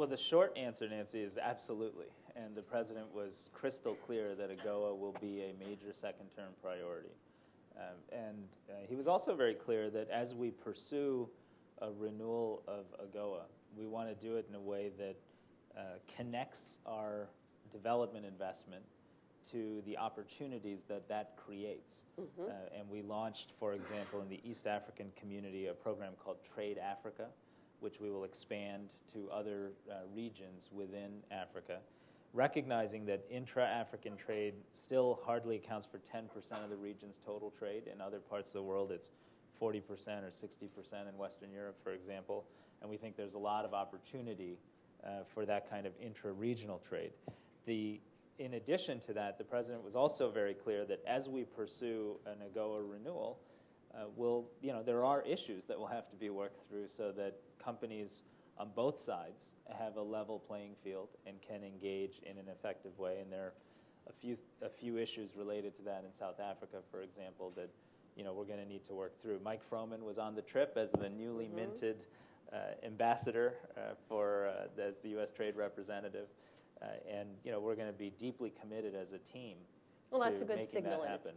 Well, the short answer, Nancy, is absolutely. And the president was crystal clear that AGOA will be a major second term priority. Um, and uh, he was also very clear that as we pursue a renewal of AGOA, we want to do it in a way that uh, connects our development investment to the opportunities that that creates. Mm-hmm. Uh, and we launched, for example, in the East African community, a program called Trade Africa, which we will expand to other uh, regions within Africa, recognizing that intra African trade still hardly accounts for 10% of the region's total trade. In other parts of the world, it's 40% or 60% in Western Europe, for example. And we think there's a lot of opportunity uh, for that kind of intra regional trade. The in addition to that, the president was also very clear that as we pursue an AGOA renewal, will you know there are issues that will have to be worked through so that companies on both sides have a level playing field and can engage in an effective way. And there are a few a few issues related to that in South Africa, for example, that you know we're going to need to work through. Mike Froman was on the trip as the newly mm-hmm. minted uh, ambassador uh, for uh, as the U.S. Trade Representative. Uh, and you know we're going to be deeply committed as a team well, to that's a good making signal that happen.